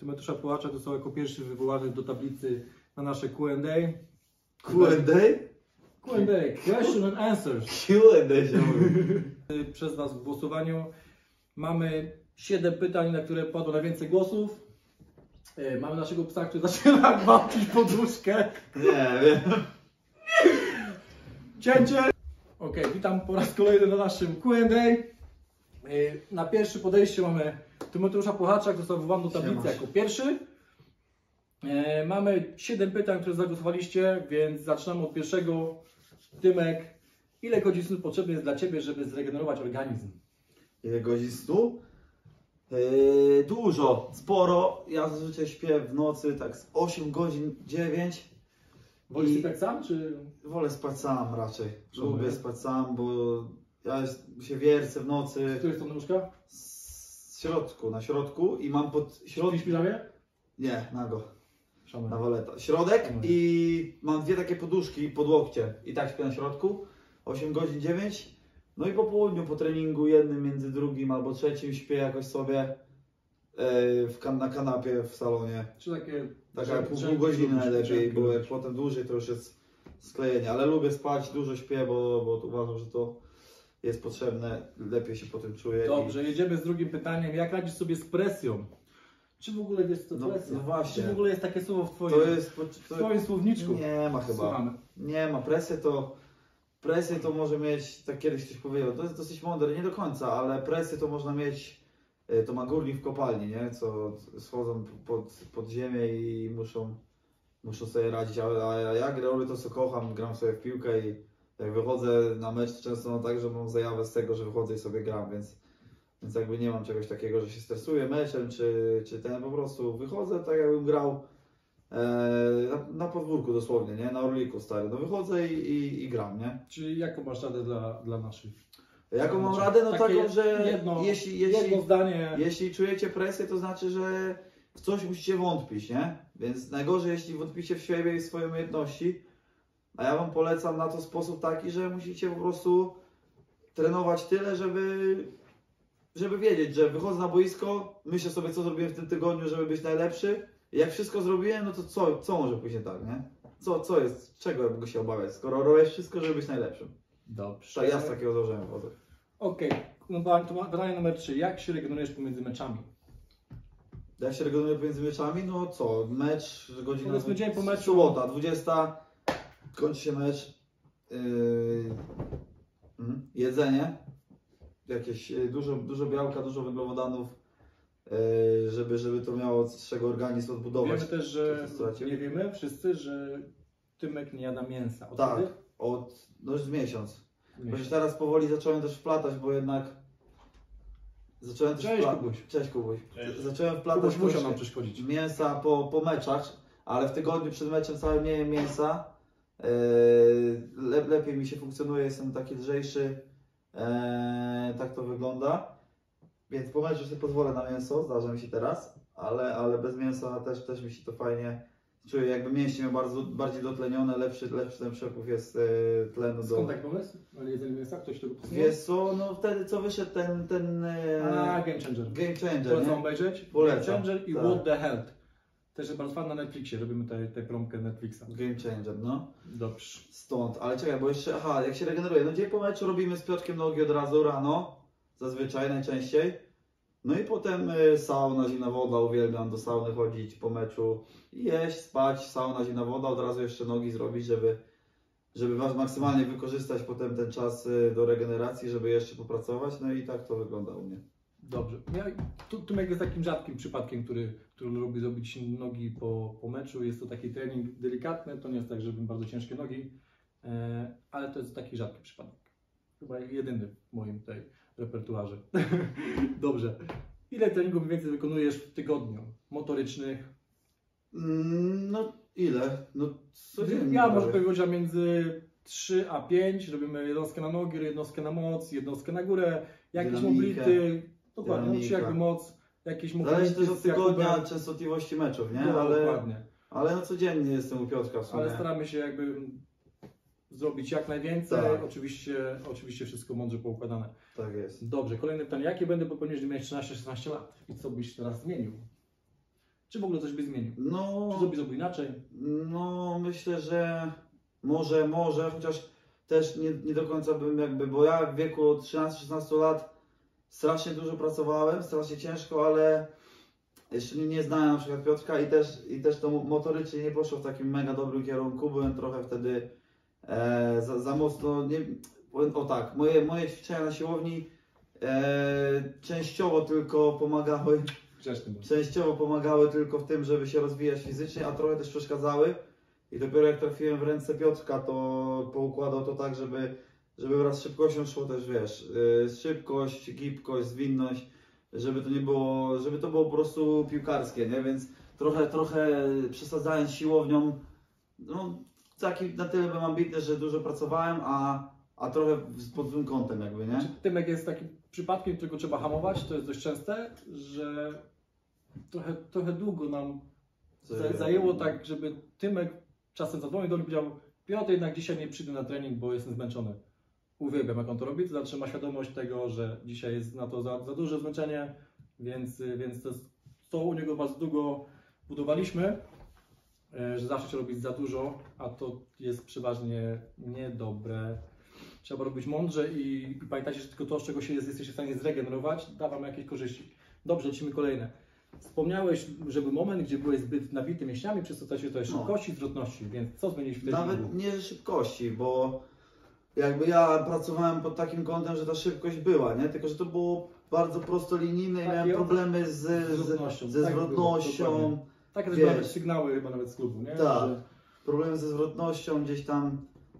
Tymetusza Pułacza został jako pierwszy wywołany do tablicy na nasze Q&A. Q&A? Q&A, question and answers. Q&A się mówi. Przez Was w głosowaniu mamy 7 pytań, na które padło najwięcej głosów. E, Mamy naszego psa, który zaczyna gwałcić poduszkę. Nie wiem. Cięcie! Ok, witam po raz kolejny na naszym Q&A. E, Na pierwsze podejście mamy Tymoteusza Puchacza, który został wywołany do tablicy Siemasz. jako pierwszy. E, Mamy 7 pytań, które zagłosowaliście, więc zaczynamy od pierwszego. Tymek, ile godzin snu potrzebny jest dla Ciebie, żeby zregenerować organizm? Ile godzin snu? Yy, dużo, sporo. Ja zazwyczaj śpię w nocy tak z 8 godzin, 9. Wolisz I- sypiać sam, czy... Wolę spać sam raczej. Czemu Lubię nie? spać sam, bo ja jest, się wiercę w Z nocy której strony łóżka? z środku, na środku i mam pod środek. w piżamie? Nie, nago, na Szaman. waleta. Środek i mam dwie takie poduszki pod łokcie i tak śpię na środku. 8 godzin 9. No i po południu, po treningu jednym między drugim albo trzecim śpię jakoś sobie e, w kan- na kanapie w salonie. Czy takie... Taka pół, pół godziny najlepiej, bo jak potem dłużej to już jest sklejenie. Ale lubię spać, dużo śpię, bo, bo uważam, że to jest potrzebne. Lepiej się po tym czuję. Dobrze, jedziemy z drugim pytaniem. Jak radzisz sobie z presją? Czy w ogóle jest to No- presja? no właśnie. Czy w ogóle jest takie słowo w I Twoim, to jest. po- w To, twoim słowniczku? nie ma chyba. Słuchamy. Nie ma. Presję to. Presję to może mieć, tak kiedyś ktoś powiedział, to jest dosyć mądre, nie do końca, ale presję to można mieć, e, to ma górnik w kopalni, nie? Co schodzą pod, pod ziemię i muszą, muszą sobie radzić, a, a ja robię to co kocham, gram sobie w piłkę i jak wychodzę na mecz, to często mam tak, że mam zajawę z tego, że wychodzę i sobie gram, więc, więc jakby nie mam czegoś takiego, że się stresuję meczem, czy, czy ten, po prostu wychodzę tak jakbym grał e, na, na podwórku dosłownie, nie? Na Orliku stary, no wychodzę i, i, i gram, nie? Czyli jaką masz radę dla, dla naszych? Jaką mam Znaczy, radę? No takie taką, że jedno- jeśli, jeśli, Jedno zdanie. jeśli czujecie presję, to znaczy, że w coś musicie wątpić, nie? Więc najgorzej, jeśli wątpicie w siebie i w swoje umiejętności, a ja Wam polecam na to sposób taki, że musicie po prostu trenować tyle, żeby, żeby wiedzieć, że wychodzę na boisko, myślę sobie, co zrobiłem w tym tygodniu, żeby być najlepszy i jak wszystko zrobiłem, no to co, co może pójść nie tak, nie? Co, co jest, czego ja mogę się obawiać, skoro robię wszystko, żeby być najlepszym. Dobrze. Tak, ja z takiego założenia wchodzę. Okej, no, pytanie numer 3. Jak się regenerujesz pomiędzy meczami? Jak się regeneruje pomiędzy meczami? No co, mecz, godzina... Powiedzmy dzień po meczu. Sobota, 20, kończy się mecz. Yy, mm, jedzenie, jakieś yy, dużo, dużo białka, dużo węglowodanów, yy, żeby, żeby to miało z czego organizm odbudować. Wiemy też, że to nie wiemy wszyscy, że Tymek nie jada mięsa. Od Tak. kiedy? Od, no już z miesiąc. Nie. Bo teraz powoli zacząłem też wplatać, bo jednak zacząłem też Cześć, Kubuś. Cześć Kubuś. Cześć. Zacząłem wplatać Kubuś musiał nam przeszkodzić. mięsa po, po meczach, ale w tygodniu przed meczem całym nie jem mięsa. Eee, Le, lepiej mi się funkcjonuje, jestem taki lżejszy. Eee, tak to wygląda. Więc po meczu sobie pozwolę na mięso, zdarza mi się teraz, ale, ale bez mięsa też, też mi się to fajnie czuję. Jakby mięśnie miał bardzo, bardziej dotlenione, lepszy, lepszy ten przepływ jest e, tlenu do... Skąd tak pomysł? Ale jedzenie mięsa? Ktoś tego podsunął? Wiesz co, no wtedy co wyszedł ten, ten e, A, Game Changer. Game Changer, Polecam nie? obejrzeć. Polecam, Game Changer i tak. What the Health. Też jest bardzo fan na Netflixie. Robimy tutaj tę promkę Netflixa. Game Changer, no. Dobrze. Stąd, ale czekaj, bo jeszcze, aha, jak się regeneruje, no dzień po meczu robimy z Piotrkiem nogi od razu rano, zazwyczaj, najczęściej. No i potem y, sauna, zimna woda, uwielbiam do sauny chodzić po meczu, jeść, spać, sauna, zimna woda, od razu jeszcze nogi zrobić, żeby, żeby was maksymalnie wykorzystać potem ten czas y, do regeneracji, żeby jeszcze popracować, no i tak to wygląda u mnie. Dobrze. Ja, tu, Tymek jest takim rzadkim przypadkiem, który, który lubi zrobić nogi po, po meczu. Jest to taki trening delikatny. To nie jest tak, żebym bardzo ciężkie nogi, e, ale to jest taki rzadki przypadek. Chyba jedyny w moim tutaj repertuarze. Dobrze. Ile treningów więcej wykonujesz w tygodniu? Motorycznych? Mm, no ile? No codziennie. Ja może powiedzieć między 3 a 5. Robimy jednostkę na nogi, jednostkę na moc, jednostkę na górę, jakieś mobility. Dokładnie, no, jakby moc, jakieś Zależy mobility też od tygodnia, częstotliwości meczów, nie? No, Ale, Dokładnie. ale no codziennie jestem u Piotrka w sumie. Ale staramy się jakby zrobić jak najwięcej. Tak. Oczywiście, oczywiście wszystko mądrze poukładane. Tak jest. Dobrze, kolejne pytanie. Jakie będę popełnić, gdy miałeś 13-16 lat? I co byś teraz zmienił? Czy w ogóle coś by zmienił? No, Czy zrobi zrobił inaczej? no myślę, że może, może, chociaż też nie, nie do końca bym jakby, bo ja w wieku 13-16 lat strasznie dużo pracowałem, strasznie ciężko, ale jeszcze nie, znałem na przykład Piotrka i też, i też to motorycznie nie poszło w takim mega dobrym kierunku, byłem trochę wtedy e, za, za mocno, nie, o tak, moje, moje ćwiczenia na siłowni e, częściowo tylko pomagały częściowo pomagały tylko w tym, żeby się rozwijać fizycznie, a trochę też przeszkadzały. I dopiero jak trafiłem w ręce Piotrka, to poukładał to tak, żeby, żeby wraz z szybkością szło też, wiesz, yy, szybkość, gibkość, zwinność, żeby to nie było, żeby to było po prostu piłkarskie, nie? Więc trochę, trochę przesadzając siłownią, no taki na tyle byłem ambitny, że dużo pracowałem, a, a trochę pod złym kątem jakby, nie? Czy Tymek jest takim przypadkiem, którego trzeba hamować, to jest dość częste, że trochę, trochę długo nam za- zajęło tak, żeby Tymek czasem zadzwonił do mnie i powiedział Piotr, jednak dzisiaj nie przyjdę na trening, bo jestem zmęczony. Uwielbiam, jak on to robi, to znaczy ma świadomość tego, że dzisiaj jest na to za, za duże zmęczenie, więc, więc to, jest, to u niego bardzo długo budowaliśmy, e, że zawsze się robić za dużo, a to jest przeważnie niedobre. Trzeba robić mądrze i, i pamiętajcie, że tylko to, z czego się jest, jesteście w stanie zregenerować, da Wam jakieś korzyści. Dobrze, lecimy kolejne. Wspomniałeś, że był moment, gdzie byłeś zbyt nabity mięśniami, przez co to tutaj No. szybkości, zwrotności, więc co zmienić w tej Nawet nie szybkości, bo jakby ja pracowałem pod takim kątem, że ta szybkość była, nie? Tylko, że to było bardzo prostolinijne i Tak, miałem ja- problemy z, z, zwrotnością. ze Tak było, zwrotnością, dokładnie. Takie też wiesz. były sygnały chyba nawet z klubu, nie? Tak. Że problemy ze zwrotnością gdzieś tam,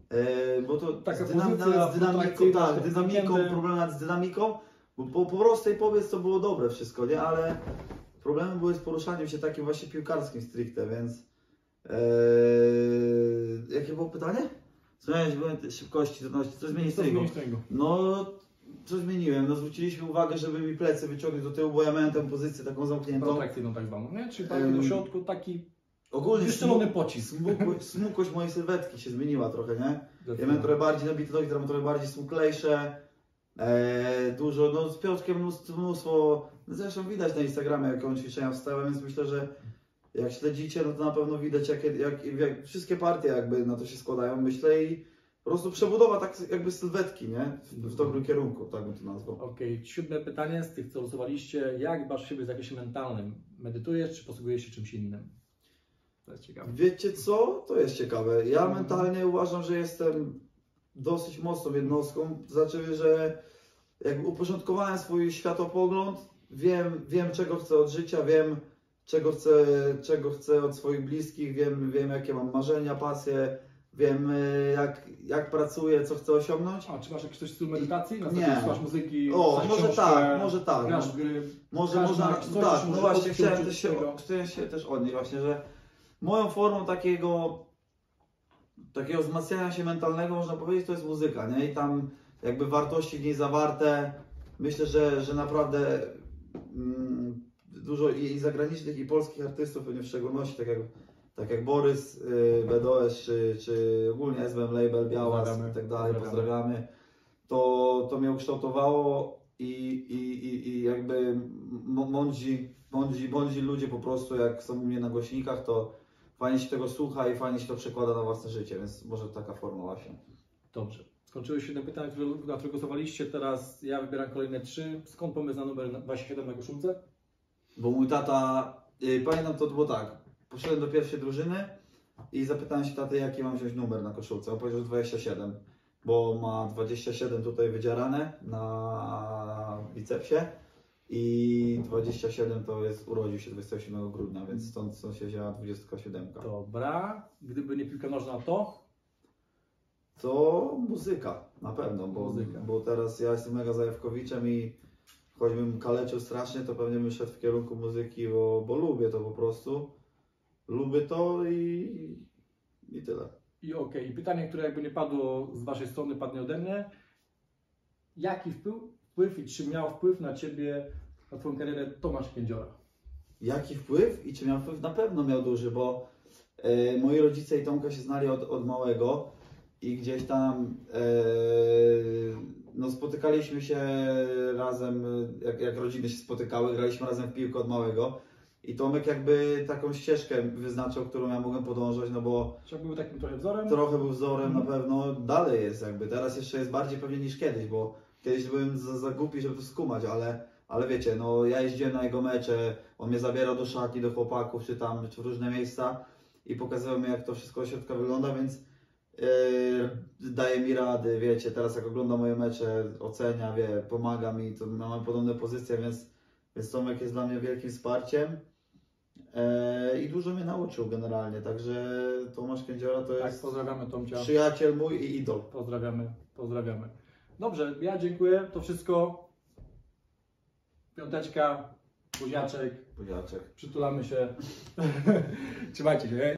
e, bo to Taka z, dynam, pozycja z dynamiką, tak, dynamiką, zamknięte. problemy z dynamiką, bo po, po prostej powiedz to było dobre wszystko, nie? Ale problemy były z poruszaniem się takim właśnie piłkarskim stricte, więc e, jakie było pytanie? Były te szybkości, zwrotności, co zmienić co z tego? No, co zmieniłem? No zwróciliśmy uwagę, żeby mi plecy wyciągnąć do tyłu, bo ja miałem tę pozycję taką zamkniętą. Kontrakcyjną tak zwaną, nie? Czyli taki do środku, taki Ogólnie wyszczelony pocisk. smukłość, smukłość mojej sylwetki się zmieniła trochę, nie? Ja miałem trochę bardziej nabite nogi, teraz trochę bardziej smuklejsze. E, dużo, no z Piotrkiem mnóstwo, mnóstwo, zresztą widać na Instagramie, on ćwiczenia wstałem, więc myślę, że jak śledzicie, no to na pewno widać, jakie, jak, jak wszystkie partie jakby na to się składają, myślę i po prostu przebudowa tak jakby sylwetki, nie? W, w dobrym kierunku, tak bym to nazwał. Okej, siódme pytanie z tych, co losowaliście. Jak dbasz o siebie w zakresie mentalnym? Medytujesz, czy posługujesz się czymś innym? To jest ciekawe. Wiecie co? To jest ciekawe. Ja Mhm. mentalnie uważam, że jestem dosyć mocną jednostką. Znaczy, że jakby uporządkowałem swój światopogląd, wiem, wiem czego chcę od życia, wiem czego chcę, czego chcę od swoich bliskich, wiem, wiem jakie mam marzenia, pasje, wiem y, jak, jak pracuję, co chcę osiągnąć. A, czy masz jakiś coś styl medytacji? Na Nie. słuchasz muzyki, O, może książkę, tak, może tak. Grasz w gry. Może można, ma jakiś coś, tak, może no właśnie chciałem też, się, chciałem się też odnieść właśnie, że moją formą takiego takiego wzmacniania się mentalnego można powiedzieć to jest muzyka, nie? I tam jakby wartości w niej zawarte, myślę, że, że naprawdę mm, dużo i, zagranicznych i polskich artystów pewnie w szczególności, tak jak, tak jak Borys, y, BDOS czy, czy ogólnie SBM Label, Białas i tak dalej, Pozdrawiamy. to, to mnie ukształtowało i, i, i, i jakby m- mądrzy, mądrzy, mądrzy ludzie po prostu jak są u mnie na głośnikach, to fajnie się tego słucha i fajnie się to przekłada na własne życie, więc może taka forma właśnie. Dobrze. Skończyły się pytania, które, na które głosowaliście. Teraz ja wybieram kolejne trzy. Skąd pomysł na numer 27 na koszulce? Bo mój tata, y, pamiętam to było tak, poszedłem do pierwszej drużyny i zapytałem się taty, jaki mam wziąć numer na koszulce. On powiedział, że 27, bo ma 27 tutaj wydzierane na bicepsie i 27 to jest, urodził się 27 grudnia, więc stąd, stąd się wzięła 27. Dobra. Gdyby nie piłka nożna, to? To muzyka, na pewno, bo, Muzyka. bo teraz ja jestem mega zajawkowiczem i choćbym kaleczył strasznie, to pewnie bym szedł w kierunku muzyki, bo, bo lubię to po prostu. Lubię to i, i tyle. I okej. I pytanie, które jakby nie padło z Waszej strony, padnie ode mnie. Jaki wpływ, wpływ i czy miał wpływ na Ciebie, na Twoją karierę Tomasz Kędziora? Jaki wpływ i czy miał wpływ? Na pewno miał duży, bo e, moi rodzice i Tomka się znali od, od małego i gdzieś tam e, no, spotykaliśmy się razem, jak, jak rodziny się spotykały, graliśmy razem w piłkę od małego I Tomek jakby taką ścieżkę wyznaczał, którą ja mogłem podążać, no bo Czy był takim trochę wzorem? trochę był wzorem, na Mhm. pewno dalej jest jakby. Teraz jeszcze jest bardziej pewnie niż kiedyś, bo kiedyś byłem za, za głupi, żeby to skumać, ale, ale wiecie, no ja jeździłem na jego mecze, on mnie zabierał do szatni, do chłopaków, czy tam, czy w różne miejsca i pokazywał mi, jak to wszystko od środka wygląda, więc daje mi rady, wiecie, teraz jak ogląda moje mecze, ocenia, wie, pomaga mi, to mamy podobne pozycje, więc, więc Tomek jest dla mnie wielkim wsparciem. E, I dużo mnie nauczył generalnie, także Tomasz Kędziora to Tak, jest pozdrawiamy Tomcia. przyjaciel mój i idol. Pozdrawiamy, pozdrawiamy. Dobrze, ja dziękuję. To wszystko. Piąteczka, buziaczek, Buziaczek. przytulamy się. Trzymajcie się.